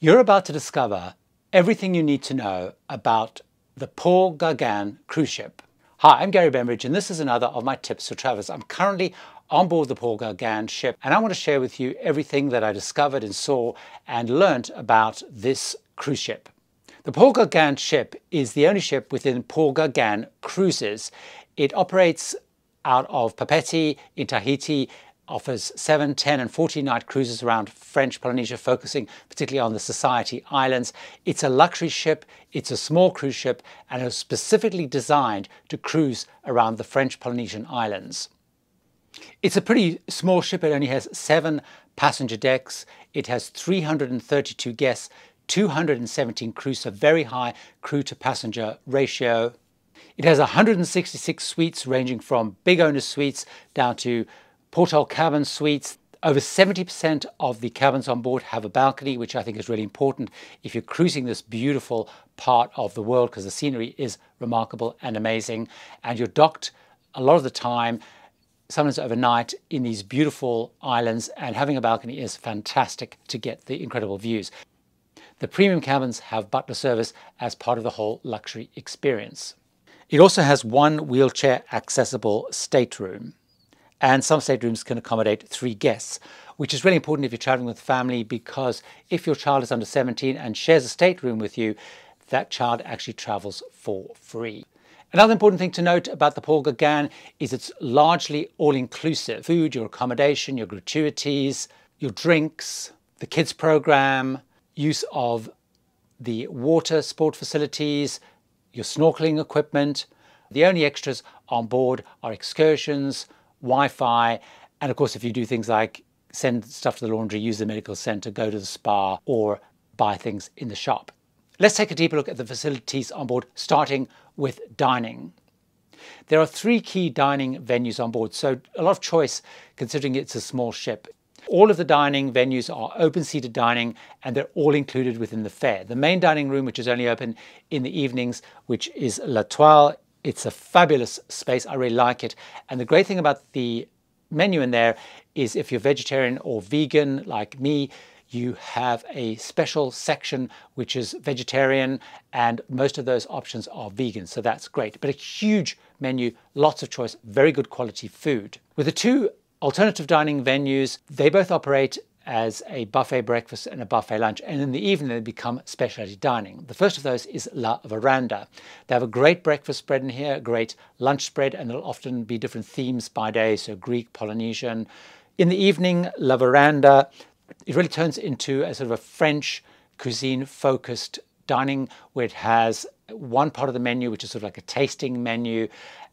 You're about to discover everything you need to know about the Paul Gauguin cruise ship. Hi, I'm Gary Bembridge and this is another of my tips for travelers. I'm currently on board the Paul Gauguin ship and I want to share with you everything that I discovered and saw and learnt about this cruise ship. The Paul Gauguin ship is the only ship within Paul Gauguin Cruises. It operates out of Papeete in Tahiti offers 7, 10 and 14 night cruises around French Polynesia, focusing particularly on the Society Islands. It's a luxury ship, it's a small cruise ship, and it was specifically designed to cruise around the French Polynesian Islands. It's a pretty small ship, it only has seven passenger decks, it has 332 guests, 217 crews, a very high crew to passenger ratio. It has 166 suites ranging from big owner suites down to Porthole cabin suites. Over 70% of the cabins on board have a balcony, which I think is really important if you're cruising this beautiful part of the world because the scenery is remarkable and amazing. And you're docked a lot of the time, sometimes overnight, in these beautiful islands. And having a balcony is fantastic to get the incredible views. The premium cabins have butler service as part of the whole luxury experience. It also has one wheelchair accessible stateroom and some staterooms can accommodate three guests, which is really important if you're traveling with family because if your child is under 17 and shares a stateroom with you, that child actually travels for free. Another important thing to note about the Paul Gauguin is it's largely all-inclusive. Food, your accommodation, your gratuities, your drinks, the kids program, use of the water sport facilities, your snorkeling equipment. The only extras on board are excursions, Wi-Fi, and of course if you do things like send stuff to the laundry, use the medical center, go to the spa, or buy things in the shop. Let's take a deeper look at the facilities on board, starting with dining. There are three key dining venues on board, so a lot of choice considering it's a small ship. All of the dining venues are open-seated dining and they're all included within the fare. The main dining room, which is only open in the evenings, which is L'Etoile, it's a fabulous space. I really like it. And the great thing about the menu in there is if you're vegetarian or vegan like me, you have a special section which is vegetarian and most of those options are vegan so that's great but a huge menu lots of choice very good quality food with the two alternative dining venues they both operate as a buffet breakfast and a buffet lunch. And in the evening, they become specialty dining. The first of those is La Veranda. They have a great breakfast spread in here, a great lunch spread, and there'll often be different themes by day, so Greek, Polynesian. In the evening, La Veranda, it really turns into a sort of a French cuisine focused dining where it has one part of the menu, which is sort of like a tasting menu,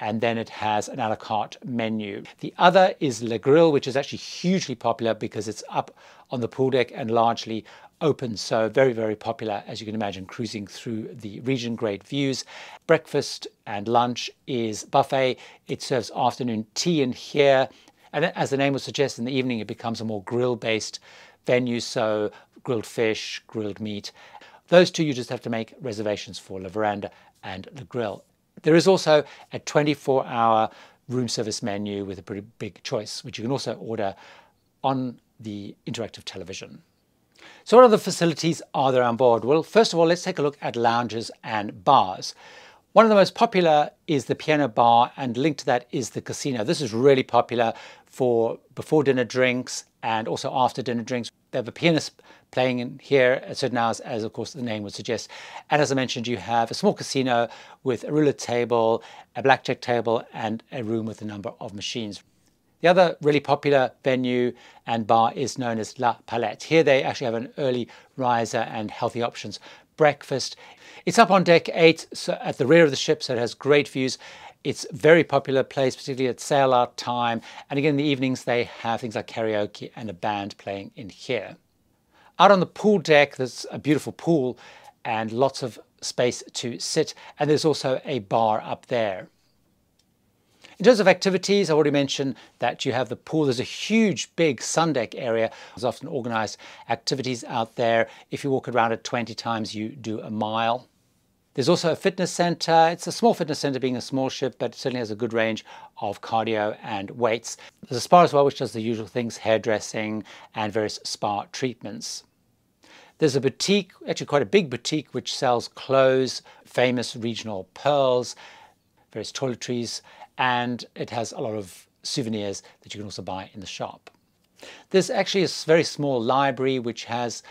and then it has an a la carte menu. The other is Le Grill, which is actually hugely popular because it's up on the pool deck and largely open, so very, very popular, as you can imagine, cruising through the region, great views. Breakfast and lunch is buffet. It serves afternoon tea in here, and as the name would suggest, in the evening it becomes a more grill-based venue, so grilled fish, grilled meat. Those two you just have to make reservations for, La Veranda and Le Grill. There is also a 24 hour room service menu with a pretty big choice, which you can also order on the interactive television. So what other facilities are there on board? Well, first of all, let's take a look at lounges and bars. One of the most popular is the piano bar and linked to that is the casino. This is really popular for before dinner drinks and also after dinner drinks. They have a pianist playing in here at certain hours, as of course the name would suggest. And as I mentioned, you have a small casino with a roulette table, a blackjack table, and a room with a number of machines. The other really popular venue and bar is known as La Palette. Here they actually have an early riser and healthy options breakfast. It's up on deck eight so at the rear of the ship, so it has great views. It's a very popular place, particularly at sail out time. And again, in the evenings, they have things like karaoke and a band playing in here. Out on the pool deck, there's a beautiful pool and lots of space to sit. And there's also a bar up there. In terms of activities, I already mentioned that you have the pool. There's a huge, big sun deck area. There's often organized activities out there. If you walk around it 20 times, you do a mile. There's also a fitness center. It's a small fitness center being a small ship, but certainly has a good range of cardio and weights. There's a spa as well, which does the usual things, hairdressing and various spa treatments. There's a boutique, actually quite a big boutique, which sells clothes, famous regional pearls, various toiletries, and it has a lot of souvenirs that you can also buy in the shop. There's actually a very small library which has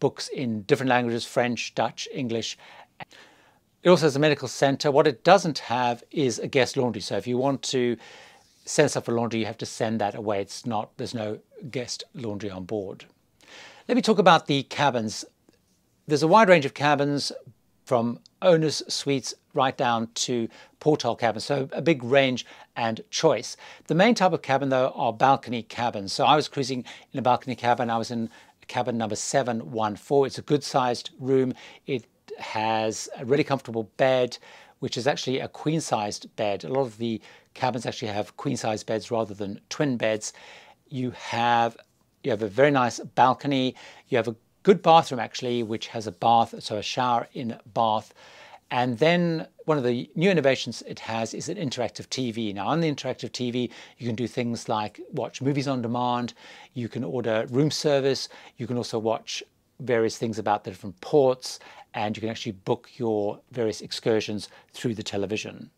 books in different languages, French, Dutch, English. It also has a medical center. What it doesn't have is a guest laundry. So if you want to send stuff for laundry, you have to send that away. It's not, there's no guest laundry on board. Let me talk about the cabins. There's a wide range of cabins from owner's suites right down to porthole cabins, so a big range and choice. The main type of cabin though are balcony cabins. So I was cruising in a balcony cabin. I was in cabin number 714. It's a good sized room. It has a really comfortable bed, which is actually a queen sized bed. A lot of the cabins actually have queen sized beds rather than twin beds. You have you have a very nice balcony. You have a good bathroom actually, which has a bath, so a shower in bath. And then one of the new innovations it has is an interactive TV. Now on the interactive TV, you can do things like watch movies on demand, you can order room service, you can also watch various things about the different ports, and you can actually book your various excursions through the television.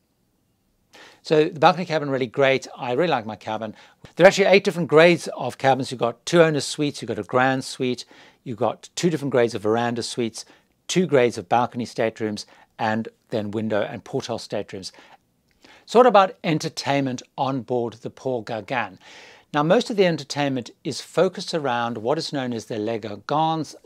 So the balcony cabin really great. I really like my cabin. There are actually eight different grades of cabins. You've got two owner suites, you've got a grand suite, you've got two different grades of veranda suites, two grades of balcony staterooms, and then window and porthole staterooms. So what about entertainment on board the Paul Gauguin? Now most of the entertainment is focused around what is known as the Les Gauguins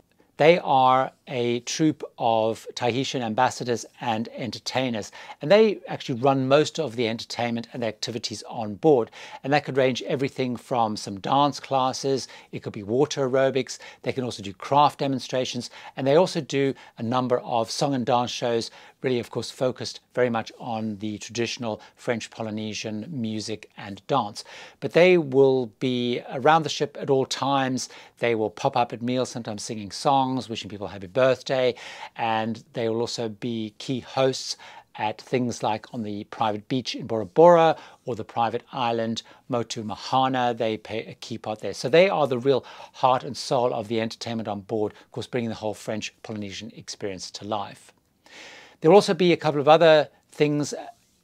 they are a troupe of Tahitian ambassadors and entertainers, and they actually run most of the entertainment and the activities on board. And that could range everything from some dance classes, it could be water aerobics, they can also do craft demonstrations, and they also do a number of song and dance shows, really, of course, focused very much on the traditional French Polynesian music and dance. But they will be around the ship at all times. They will pop up at meals, sometimes singing songs, wishing people happy birthday, and they will also be key hosts at things like on the private beach in Bora Bora or the private island Motu Mahana. They play a key part there. So they are the real heart and soul of the entertainment on board, of course, bringing the whole French Polynesian experience to life. There will also be a couple of other things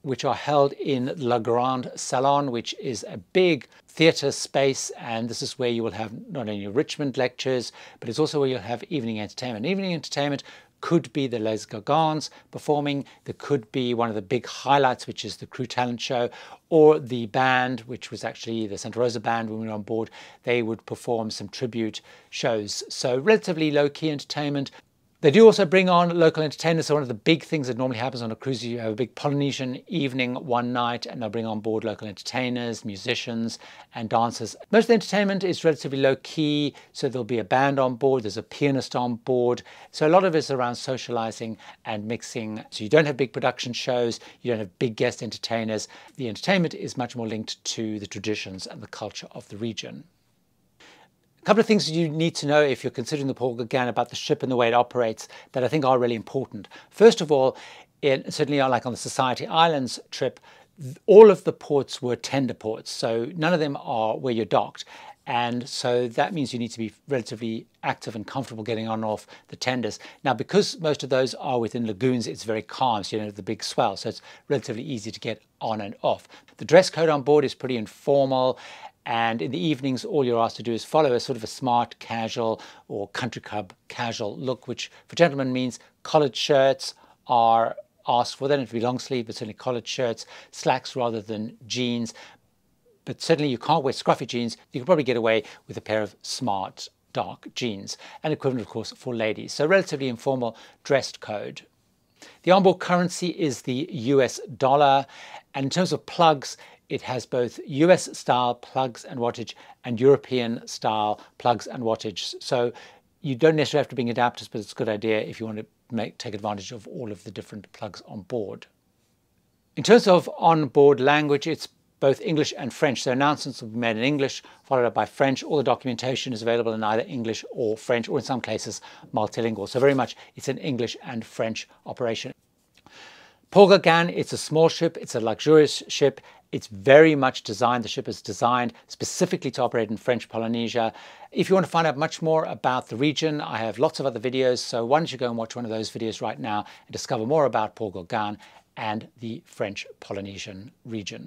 which are held in La Grande Salon, which is a big theatre space. And this is where you will have not only enrichment lectures, but it's also where you'll have evening entertainment. Evening entertainment could be the Les Gauguins performing. There could be one of the big highlights, which is the Crew Talent Show, or the band, which was actually the Santa Rosa Band when we were on board. They would perform some tribute shows. So relatively low-key entertainment, they do also bring on local entertainers. So one of the big things that normally happens on a cruise, you have a big Polynesian evening one night and they'll bring on board local entertainers, musicians and dancers. Most of the entertainment is relatively low key. So there'll be a band on board, there's a pianist on board. So a lot of it is around socializing and mixing. So you don't have big production shows, you don't have big guest entertainers. The entertainment is much more linked to the traditions and the culture of the region couple of things you need to know if you're considering the Paul Gauguin about the ship and the way it operates that I think are really important. First of all, certainly like on the Society Islands trip, all of the ports were tender ports, so none of them are where you're docked. And so that means you need to be relatively active and comfortable getting on and off the tenders. Now, because most of those are within lagoons, it's very calm, so you don't have the big swell, so it's relatively easy to get on and off. The dress code on board is pretty informal, and in the evenings, all you're asked to do is follow a sort of a smart, casual or country club casual look, which for gentlemen means collared shirts are asked for. They don't have to be long sleeve, but certainly collared shirts, slacks rather than jeans. But certainly you can't wear scruffy jeans. You can probably get away with a pair of smart dark jeans. And equivalent, of course, for ladies. So relatively informal dressed code. The onboard currency is the US dollar. And in terms of plugs, it has both US style plugs and wattage and European style plugs and wattage. So you don't necessarily have to bring adapters, but it's a good idea if you want to make, take advantage of all of the different plugs on board. In terms of on-board language, it's both English and French. So announcements will be made in English, followed up by French. All the documentation is available in either English or French, or in some cases, multilingual. So very much it's an English and French operation. Paul it's a small ship, it's a luxurious ship, it's very much designed, the ship is designed specifically to operate in French Polynesia. If you want to find out much more about the region, I have lots of other videos, so why don't you go and watch one of those videos right now and discover more about Paul Gauguin and the French Polynesian region.